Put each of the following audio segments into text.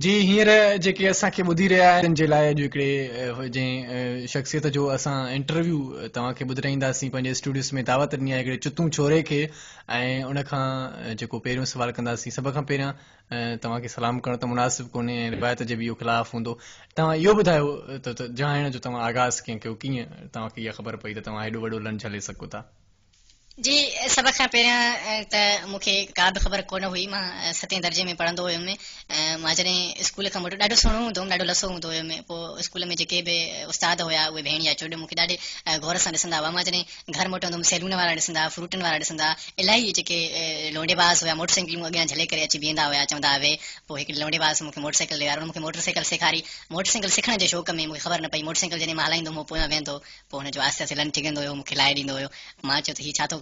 जी हींअर जेके असांखे ॿुधी रहिया आहिनि जे लाइ अॼु हिकिड़े जंहिं शख़्सियत जो असां इंटरव्यू तव्हांखे ॿुधाईंदासीं पंहिंजे स्टूडियोस में दावत ॾिनी आहे हिकिड़े चितूं छोरे खे ऐं उनखां जेको पहिरियों सुवाल कंदासीं सभ खां पहिरियां तव्हांखे सलाम करणु त मुनासिब कोन्हे ऐं रिवायत जे बि इहो ख़िलाफ़ु हूंदो तव्हां इहो ॿुधायो त जाइण जो तव्हां आगाज़ कीअं कयो कीअं तव्हांखे इहा ख़बर पई त तव्हां हेॾो वॾो लंच हले सघो था जी सभ खां पहिरियां त मूंखे का बि ख़बर कोन हुई मां सते दर्जे में पढ़ंदो हुयुमि मां जॾहिं स्कूल खां मोटो ॾाढो सुहिणो हूंदो हुयुमि ॾाढो लसो हूंदो हुयुमि पोइ स्कूल में जेके बि उस्ताद हुया उहे भेण या चोॾहो मूंखे ॾाढे गौर सां ॾिसंदा हुआ मां जॾहिं घर मोटो हूंदो हुयुमि सैलून वारा ॾिसंदा फ्रूटनि वारा ॾिसंदा इलाही जेके लोंडेबाज़ हुया मोटर साइकिलूं अॻियां झले करे अची बीहंदा हुया चवंदा हुआ पोइ हिकिड़े लोंडेबाज़ मोटर साइकिल ॾियारे मूंखे मोटर साइकिल सेखारी मोटर साइकिल सिखण जे शौक़ में मूंखे ख़बर न पई मोटर साइकिल जॾहिं मां हलाईंदो हुयो पोयां वेंदो पोइ हुनजो आस्ते आस्ते लंट ठीकु हुयो मूंखे लाहे ॾींदो हुयो मां चयो त हीअ छा थो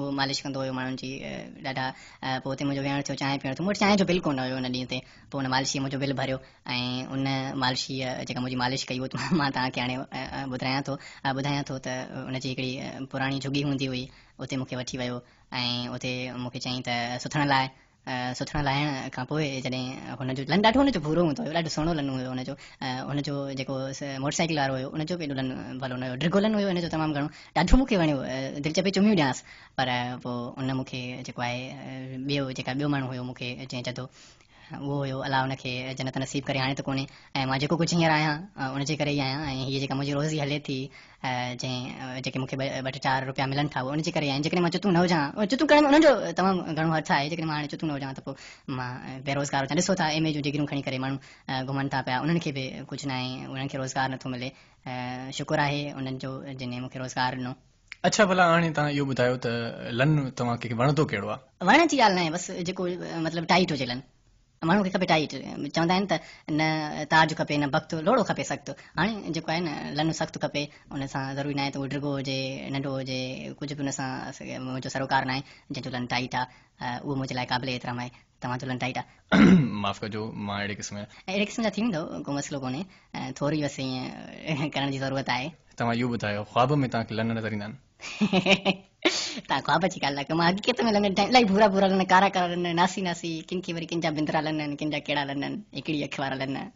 उहो मालिश कंदो हुयो माण्हुनि जी ॾाढा पोइ हुते मुंहिंजो विहणु थियो चांहि पीअण पीअणु मूं वटि चांहि जो बिल कोन हुयो हुन ॾींहं ते पोइ हुन मालिशीअ मुंहिंजो बिल भरियो ऐं उन मालिशीअ जेका मुंहिंजी मालिश कई हुई मां तव्हांखे हाणे ॿुधायां थो ॿुधायां थो त हुनजी हिकिड़ी पुराणी झुगी हूंदी हुई उते मूंखे वठी वियो ऐं उते मूंखे चयईं त सुथण लाइ अ सुथणा लाहिण खां पोइ जॾहिं हुनजो लन ॾाढो हुनजो भूरो हूंदो हुयो ॾाढो सुहिणो लन हुयो जेको हुयो बि एॾो हुयो हुनजो तमामु घणो ॾाढो मूंखे वणियो दिलि चपे ॾियांसि पर पोइ मूंखे जेको आहे ॿियो जेका ॿियो माण्हू हुयो मूंखे वो हुयो अला हुनखे जनत नसीब करे हाणे थो कोन्हे ऐं मां जेको कुझु हींअर आहियां हुनजे करे ई आहियां ऐं हीअ मुंहिंजी रोज़गी हले थी चार रुपया मिलनि था चितू न हुजां घणो हथ आहे मां चितू न हुजा त पोइ मां बेरोज़गार ए जूं डिग्रियूं खणी करे माण्हू घुमनि था पिया उन्हनि खे बि कुझु न आहे रोज़गार नथो मिले शुक्र आहे हुननि जो जिन मूंखे रोज़गार ॾिनो न आहे बसि जेको टाइट हुजे माण्हू खे खपे टाइट चवंदा आहिनि त न ताज खपे न भक्तु लोड़ो खपे सख़्तु हाणे जेको आहे न लन सख़्तु खपे उन सां ज़रूरी न आहे त उहो ढिघो हुजे नंढो हुजे कुझु बि मुंहिंजो सरोकार न आहे जंहिंजो लन टाइट आहे उहो मुंहिंजे लाइ आहे तव्हांजो कोन्हे थोरी करण जी ज़रूरत आहे ता को आप अच्छी कर लगे मार के तो मेरे लगे टाइम लाइफ भूरा भूरा लगने कारा कारा लगने नासी नासी किन की वरी किन जा बिंद्रा लगने किन जा केडा लगने एकड़ी अख्खी वाला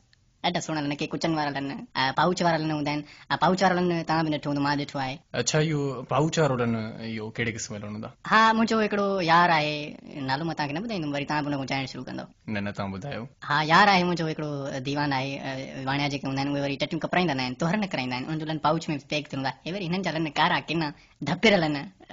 ऐडा सोना लगने के कुचन वाला लगने पाउच वाला लगने उधर पाउच वाला लगने ताना बिना ठोंड मार देते हुए अच्छा यो पाउच वाला लगने यो केडे किस मेलो ना हाँ मुझे वो एकड़ो यार आए नालू मत ना बताइए नंबर इतना बुना कुचाएं शुरू करना ना ना ताऊ बताएँ हाँ यार आए मुझे वो एकड़ो दीवान आए वाणिया जी के उन्हें वो वरी टट्टू कपड़े ही दाना है तोहर ने कराई उन पाउच में पैक ये वरी इन्हें कार आके ना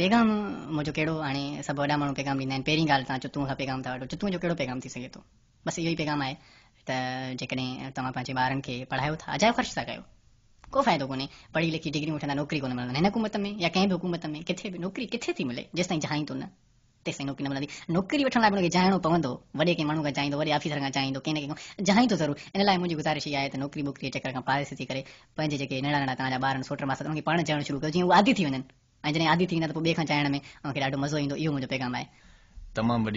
पैगाम मुंहिंजो कहिड़ो हाणे सभु वॾा माण्हू पैगाम ॾींदा आहिनि पहिरीं ॻाल्हि तव्हां चितूं खां पैगाम था वठो चितूअ जो कहिड़ो पैगाम थी सघे थो बसि इहो ई पैगाम आहे त जेकॾहिं तव्हां पंहिंजे ॿारनि खे पढ़ायो था अजायो ख़र्च था कयो को फ़ाइदो कोन्हे पढ़ी लिखी डिग्रियूं वठंदा नौकिरी कोन मिलंदा हुकूमत में या कंहिं बि हुकूमत में किथे बि नौकिरी किथे थी मे जेसिताईं जाईंदो न तेसिताईं नौकिरी न मिलंदी नौकिरी वठण लाइ हुनखे झाहिणो पवंदो वॾे कंहिं माण्हू खां चाहींदो वॾे ऑफिसर खां चाहींदो कंहिं कंहिंखे जा ईंदो ज़रूरु इन लाइ मुंहिंजी गुज़ारिश इहा आहे त नौकिरी वौकरी जे चकर खां थी करे पंहिंजे जेके नंढा नंढा तव्हांजा ॿार सोट्र मास्तर उन्हनि शुरू कयो जीअं उहे थी वञनि ऐं जॾहिं आदी थींदा त पोइ ॿिए खां चाहिण में मूंखे ॾाढो मज़ो ईंदो इहो मुंहिंजो पैगाम आहे तमामु